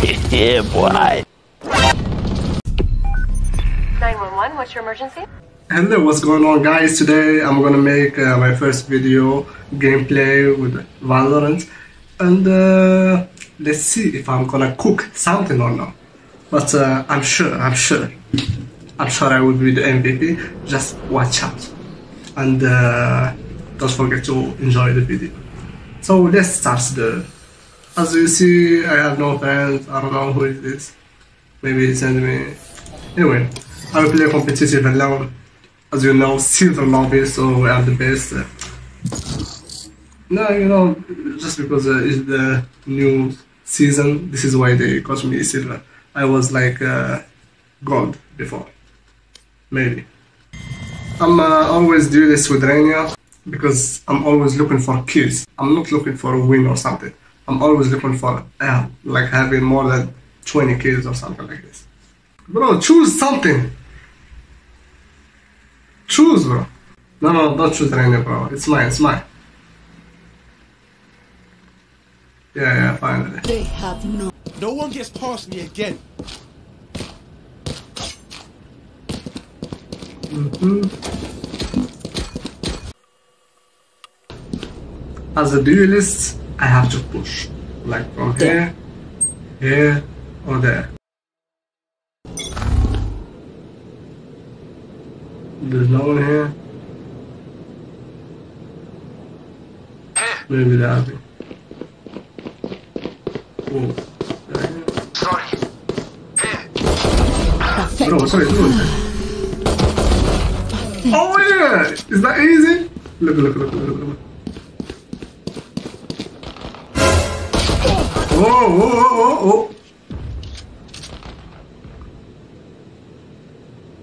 yeah, boy. 911, what's your emergency? Hello, what's going on guys? Today I'm gonna make uh, my first video gameplay with Valorant and uh, let's see if I'm gonna cook something or not. But uh, I'm sure, I'm sure, I'm sure I will be the MVP. Just watch out and uh, don't forget to enjoy the video. So let's start the. As you see, I have no fans. I don't know who is this. Maybe he sent me. Anyway, I will play competitive alone. As you know, silver lobby, so we are the best. No, you know, just because uh, it's the new season, this is why they got me silver. I was like uh, gold before, maybe. I'm uh, always do this with Reyna because I'm always looking for kills. I'm not looking for a win or something. I'm always looking for uh, like having more than 20 kills or something like this. Bro, choose something. Choose, bro. No, no, don't choose Reyna, bro. It's mine, it's mine. Yeah, yeah, finally. They have no. No one gets past me again. As a duelist, I have to push. Like from here, here, or there. There's no one here. Maybe that. Whoa. Sorry. Bro, sorry, dude. Oh yeah! Is that easy? Look, look, look, look, look, Whoa, whoa, whoa.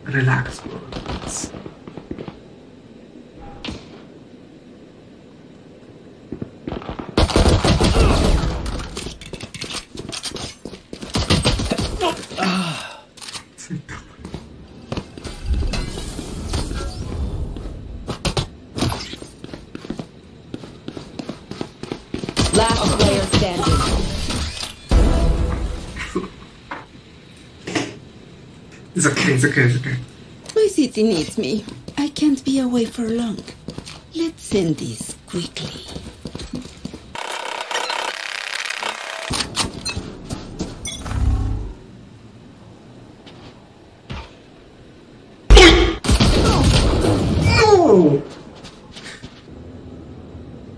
Relax, bro. Relax. It's okay, it's okay. My city needs me. I can't be away for long. Let's end this quickly. No!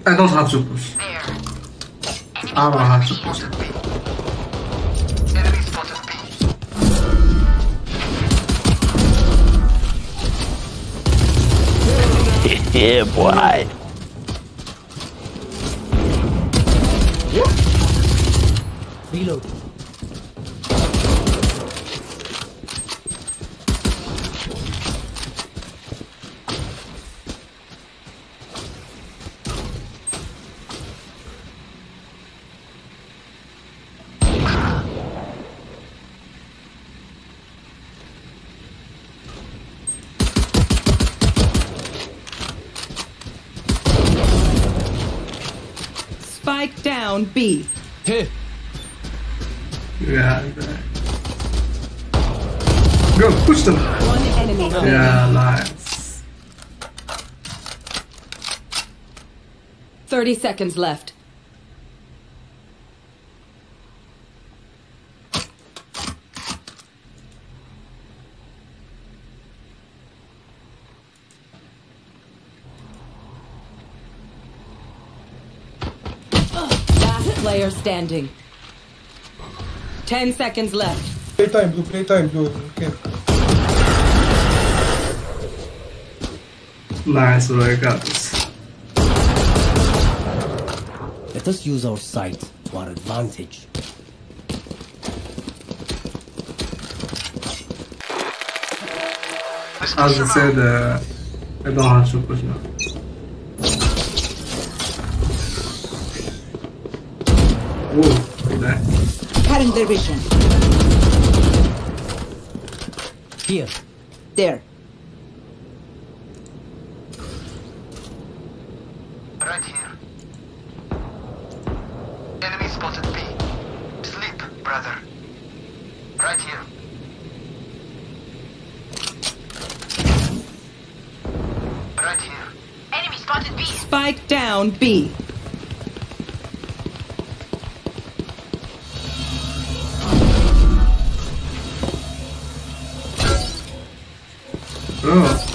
I don't have to push. I don't have to push. Yeah, boy. Reload. Spike down B. Here. Yeah. there. Go, push them. One enemy. Yeah, nice. 30 seconds left. Last player standing. 10 seconds left. Playtime, blue. Playtime, blue. Okay. Nice, bro, I got this. Let us use our sight to our advantage. As I said, uh, I don't have to now. Whoa, like that. Current division. Here, There. Down B. Oh.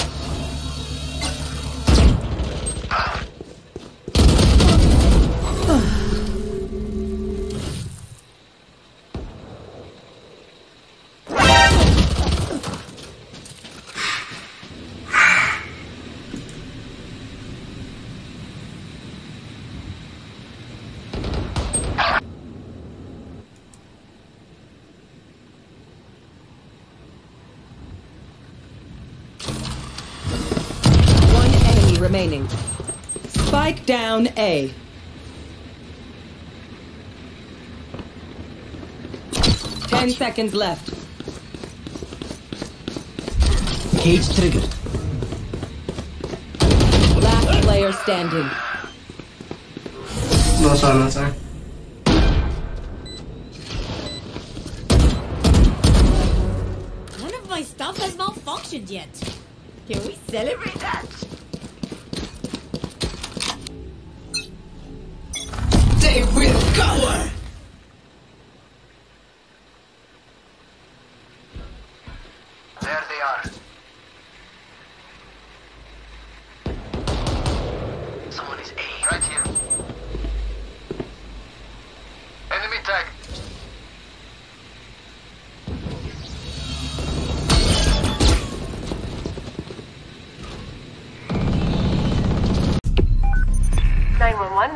A. Ten seconds left. Cage triggered. Last player standing. No sir, no sir. None of my stuff has malfunctioned yet. Can we celebrate that?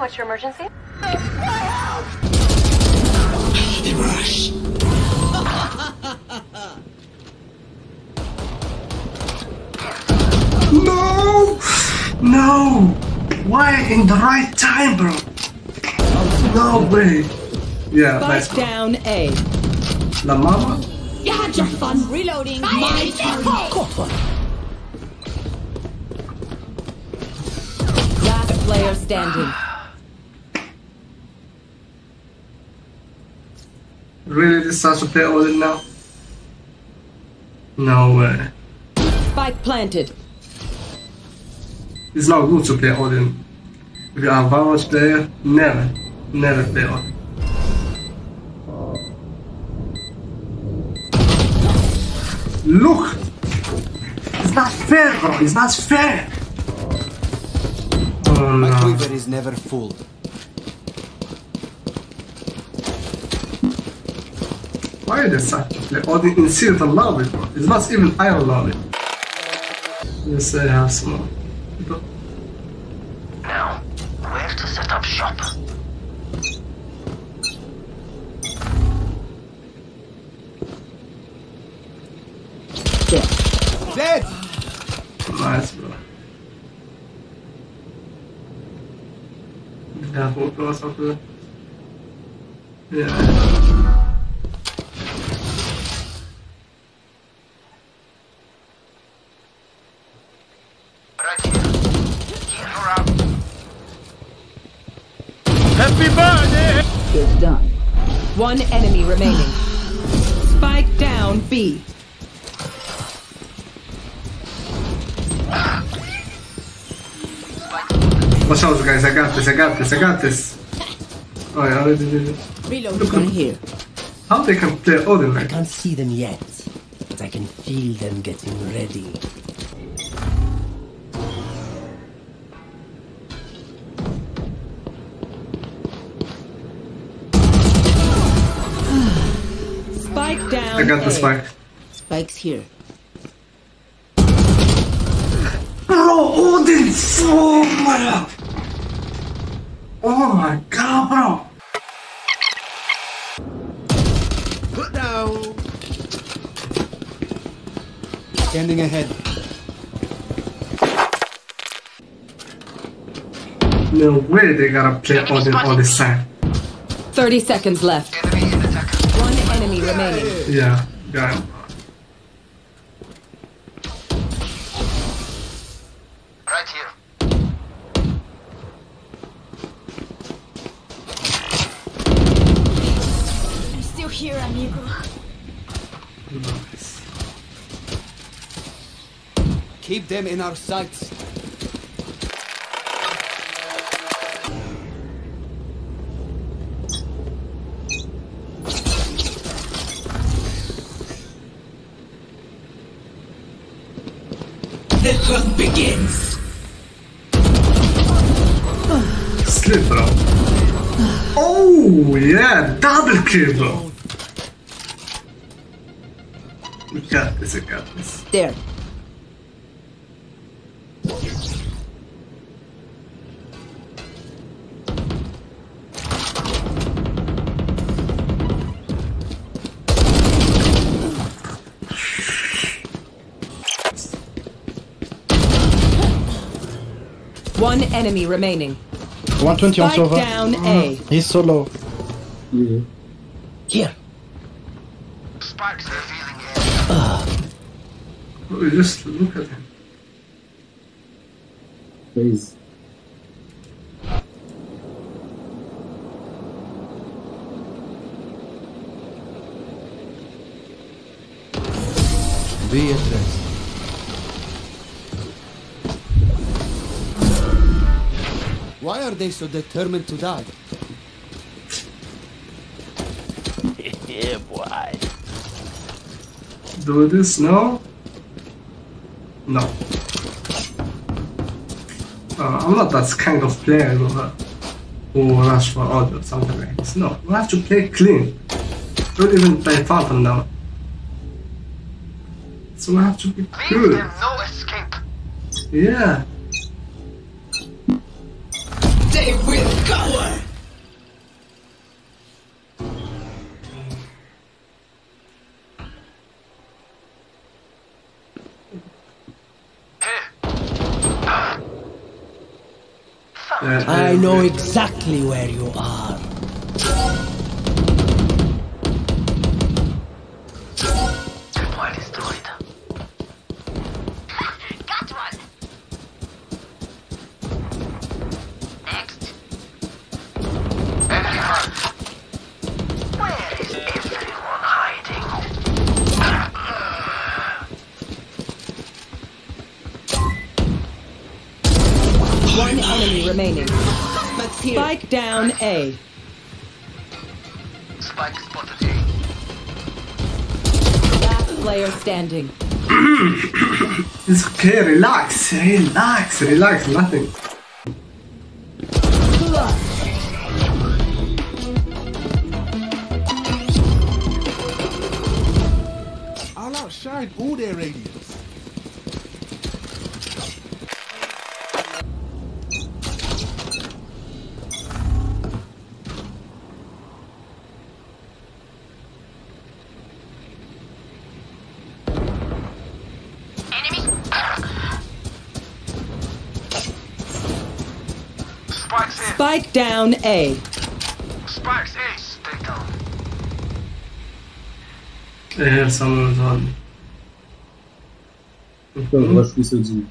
What's your emergency? The rush. No! No! Why in the right time, bro? No way. Yeah, nice down A. La mama? You had your fun reloading. My turn. Caught one. Last player standing. Really this starts to play Odin now? No way. Spike planted. It's not good to play Odin. If you are a Valorant player, never, never play Odin. Look! It's not fair, bro. It's not fair. Oh My no. quiver is never full. Why are they such to play Odin in Silver Lobby, bro? It's not even Iron Lobby. You say I have some. Now, where to set up shop? Dead! Nice, bro. Yeah, hope or something. Yeah. One enemy remaining. Spike down B. Watch out, guys. I got this. I got this. I got this. Oh, yeah, I already did it. Reloading. Here. How they can play Odin like Can't see them yet, but I can feel them getting ready. I got the A. spike. Spike's here. Bro, Odin 4, bro. Oh my god, bro. Put down! Standing ahead. No way they gotta play Odin all this time. 30 seconds left. Enemy. One enemy remaining. Yeah, got him. Right here. I'm still here, amigo. Nice. Keep them in our sights. Bro. Oh, yeah, double kill, bro. We got this, we got this. There. One enemy remaining. 120 on Spike Sova. down A. Mm. He's so low. Here. Spikes revealing area. Oh, just look at him. Please. Be at rest. Why are they so determined to die? yeah, boy. Do this now? No. Uh, I'm not that kind of player who, uh, who rush for order or something like this. No, we have to play clean. Don't even play Phantom now. So we have to be Leave good. them no escape. Yeah. Know exactly where you are. Deploy destroyed. Got one. Next. Enemy marked. Where is everyone hiding? One enemy remaining. Spike down A. Spike spotted A. Last player standing. It's okay, relax, relax, relax, nothing. Down A. Sparks A. Stay down. I hear someone's on. Então, eu acho que isso é de.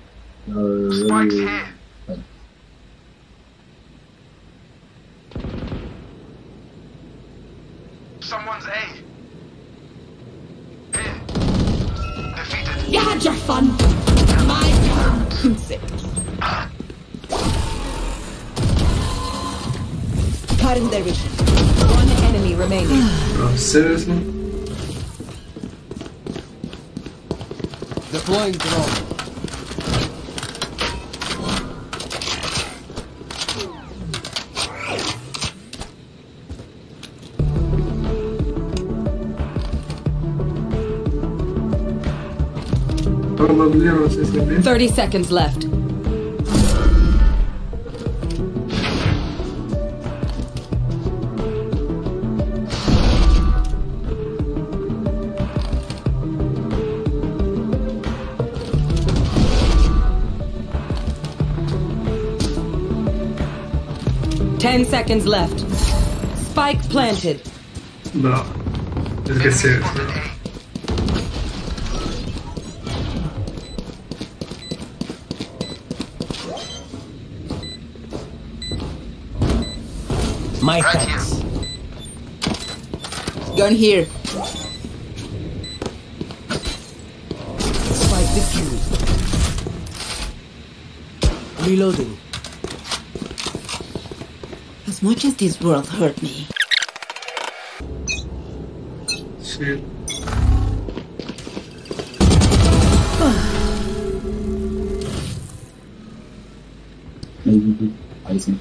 Uh, Spikes eu- here. Someone's A. Here. Defeated. You had your fun. My turn. Sick. Cutting their vision. One enemy remaining. Bro, seriously? Deploying drone. Probably on CCP. 30 seconds left. Ten seconds left. Spike planted. No. let's get serious, Spotted My Right thanks. here. Gun here. Diffused. Reloading. As much as this world hurt me, Shit. I think.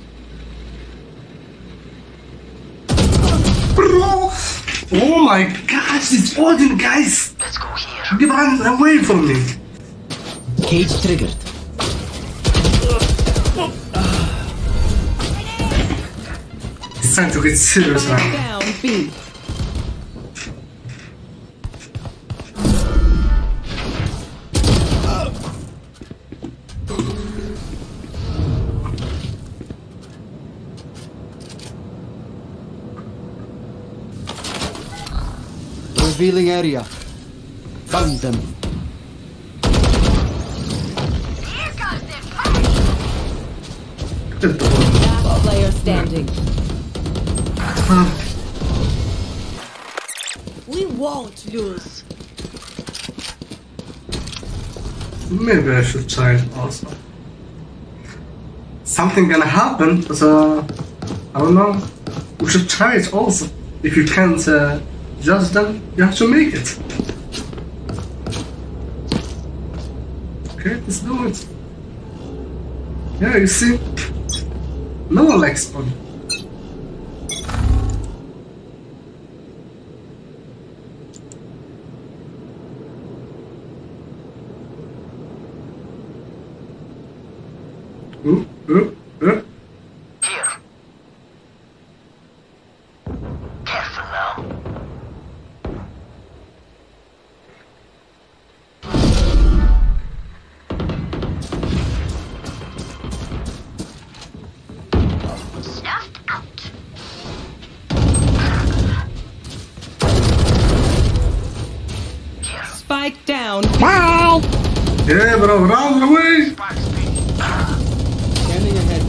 Bro! Oh my gosh, it's Odin, guys! Let's go here. Get run away from me! Cage triggered. It's time to get serious now. down B. Revealing area. Found them. Here comes the Last player standing. We won't lose. Maybe I should try it also. Something gonna happen, but uh, I don't know. We should try it also. If you can't uh, judge them, you have to make it. Okay, let's do it. Yeah, you see? No one likes. Yeah, bro, run away! Scanning ahead.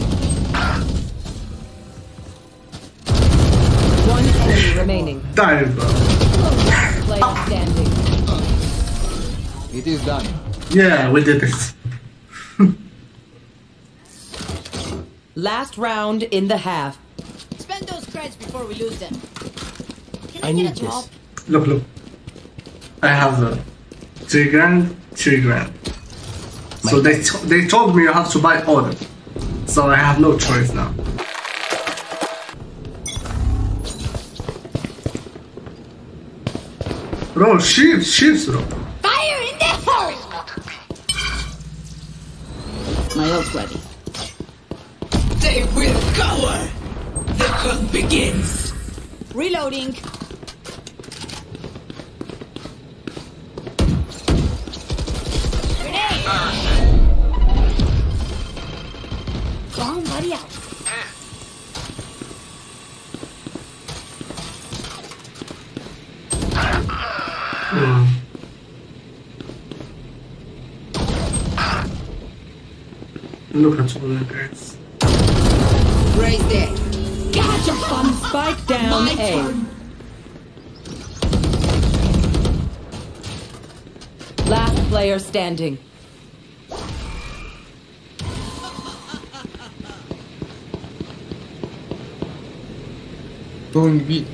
One enemy remaining. Die, bro. Player standing. It is done. Yeah, we did it. Last round in the half. Spend those credits before we lose them. Can I, I get need a drop? this. Look, look. I have uh, three grand, three grand. So they to- they told me you have to buy Odin. So I have no choice now. Bro, shifts, shifts, bro. Fire in the hole! my ult ready. They will cower. The hunt begins. Reloading. Look at all that guys. Right there. Gotcha, fun. Spike down My A. turn. Last player standing. Going B.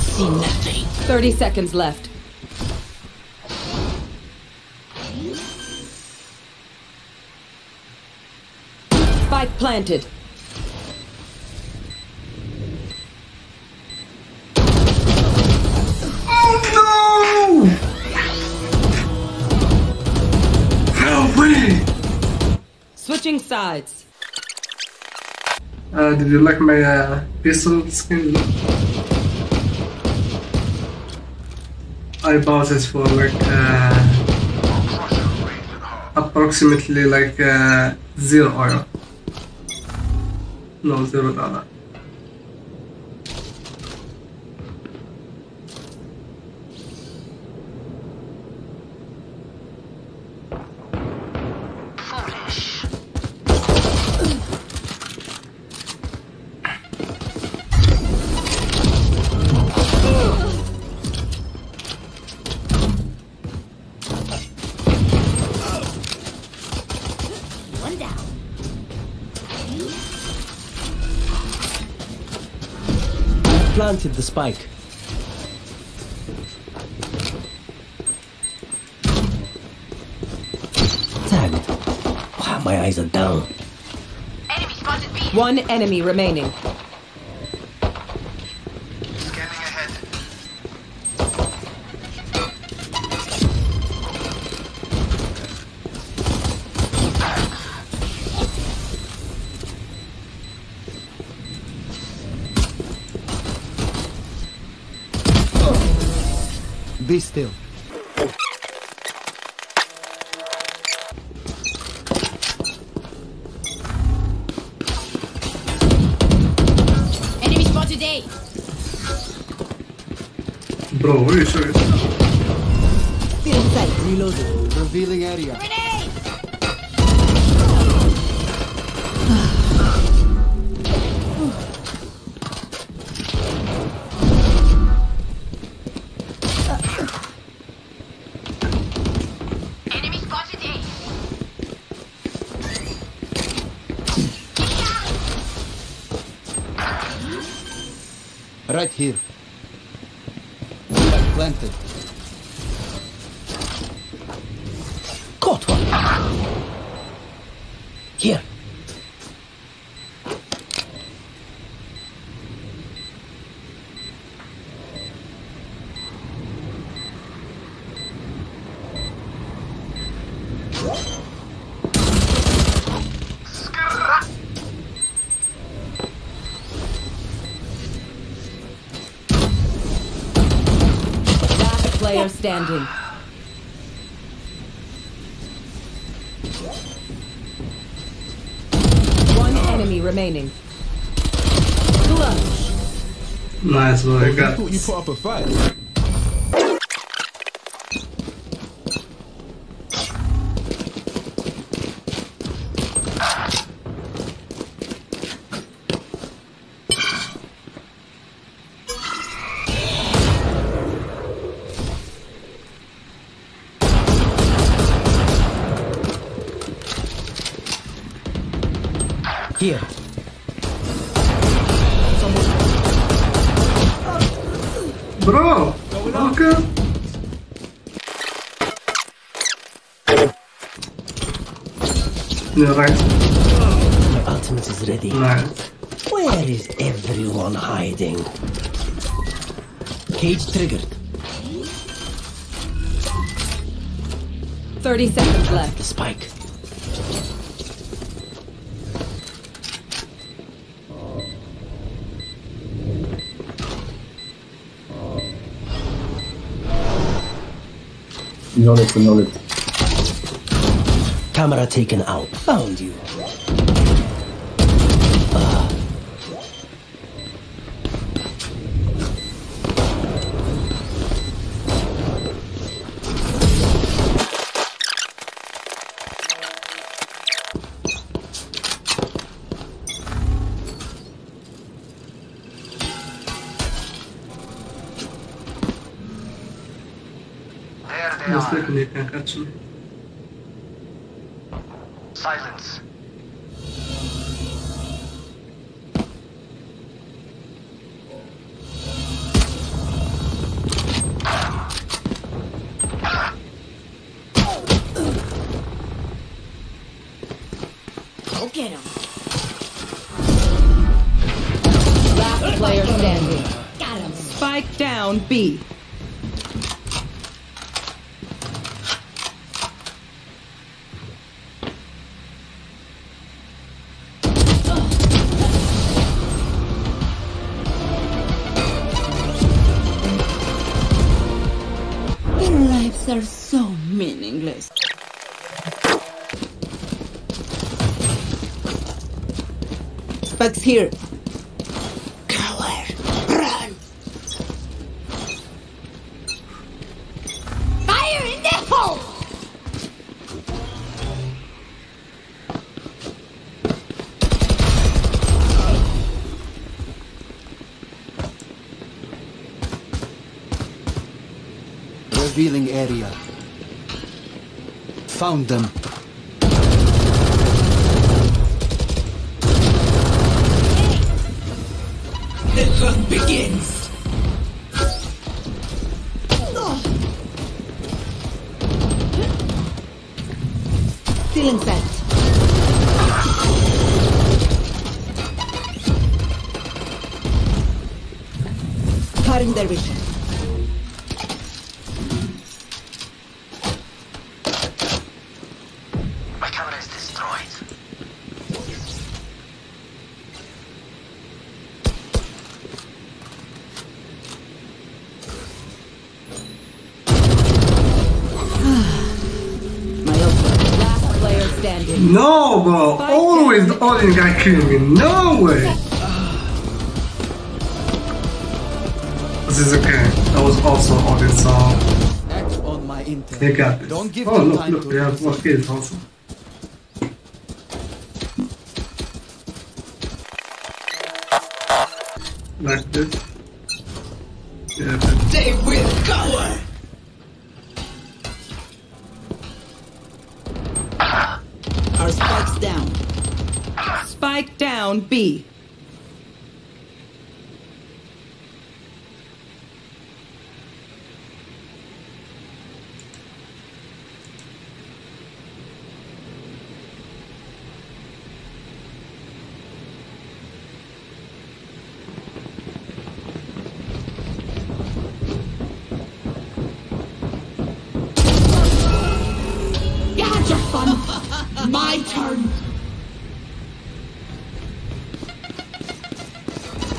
See nothing. 30 seconds left. Spike planted. Oh no! No way! Switching sides. Uh, did you like my uh, pistol skin? I bought it for like uh, approximately like uh, zero oil. No, zero dollar. Planted the spike. Tagged. Wow, my eyes are dull. Enemy spotted B. One enemy remaining. Be still. Enemy spotted A. Bro, what are you showing? Reloading. Revealing area. Grenade! Player standing. One enemy remaining. Clutch. Nice, bro. I I got you put up a fight. Bro! Okay. Yeah, right. My ultimate is ready. Nice. Where is everyone hiding? Cage triggered. 30 seconds left. The spike. Knowledge, knowledge. Camera taken out. Found you. Silence. Go get him. Last player standing. Got him. Spike down B. here. Coward, run! Fire in the hole! Revealing area. Found them. Bro. Always the Odin guy killing me. No way. This is okay. That was also Odin song. Act on my intel. They got this. Don't give oh, look, time look. to We have more kills also. Like this. Down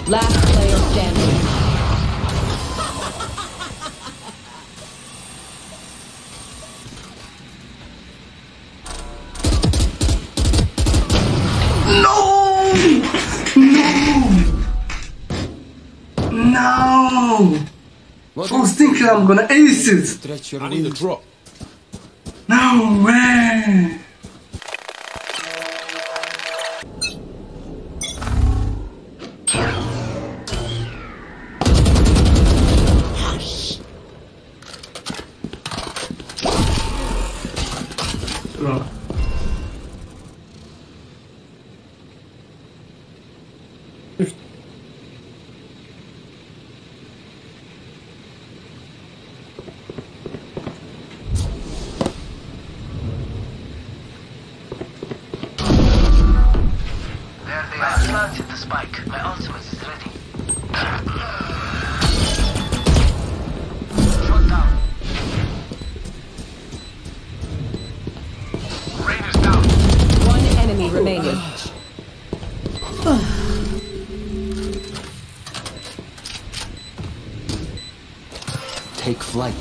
Last player standing. No! No! No! I was thinking I'm gonna ace it. Stretch your I need a wings. drop. No way! Flight.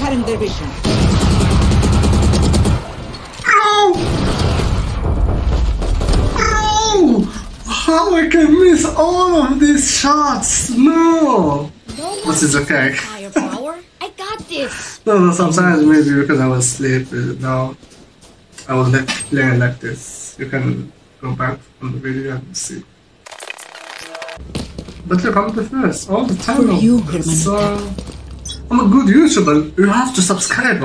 Cutting their vision. No! No! How I can miss all of these shots? This is okay. Firepower. I got this. No, no, sometimes maybe because I was asleep. uh, Now I was like playing like this. You can go back on the video and see. But look, I'm the first all the time. For you, so I'm a good YouTuber. You have to subscribe.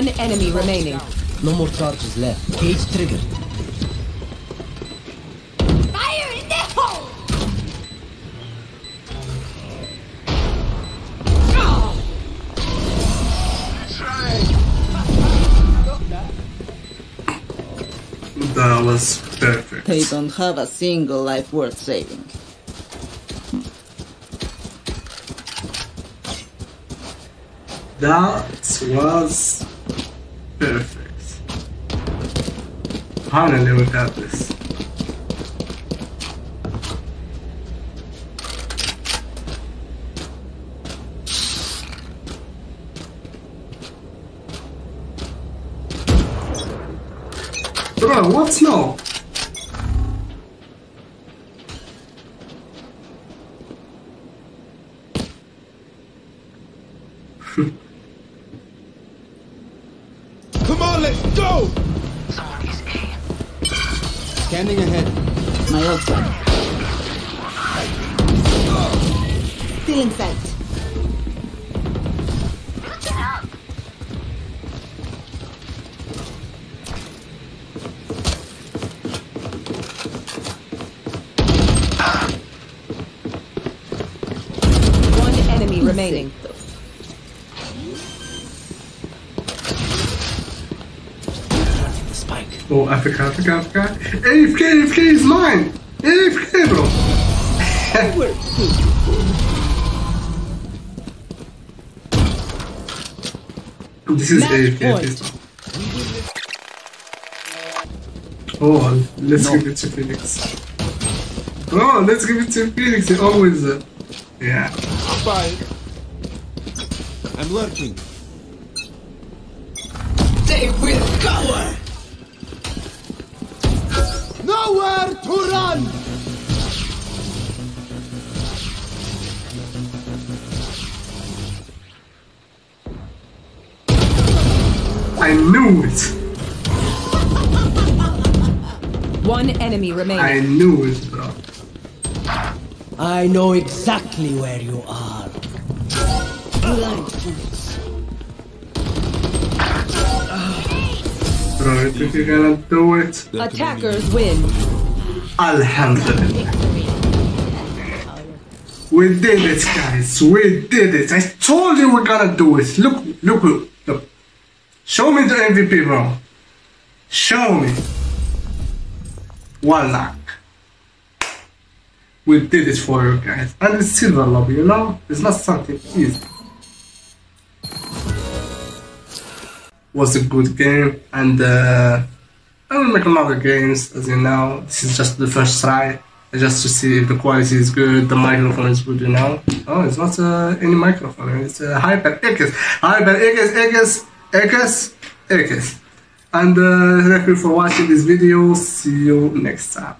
One enemy remaining. No more charges left. Cage triggered. Fire in the hole! That was perfect. They don't have a single life worth saving. That was perfect. Finally we got this. Remaining. The spike. Oh, Africa, Africa, Africa. AFK, AFK is mine! AFK, bro! this is Match AFK. point. Oh, let's give it to Phoenix. Oh, let's give it to Phoenix. He always, uh, yeah. Bye. I'm lurking. They will cower! Nowhere to run! I knew it. One enemy remains. I knew it, bro. I know exactly where you are. Blind fools. Bro, I think you're gonna do it. Attackers win. Alhamdulillah. We did it, guys. We did it. I told you we're gonna do it. Look, look, look. look. Show me the MVP, bro. Show me. One luck. We did it for you guys. And it's silver lobby, you know? It's not something easy. Was a good game and uh, I will make another games as you know. This is just the first try. Just to see if the quality is good, the microphone is good, you know. Oh, it's not uh, any microphone, it's a HyperX. HyperX, X, X, X. And uh, thank you for watching this video. See you next time.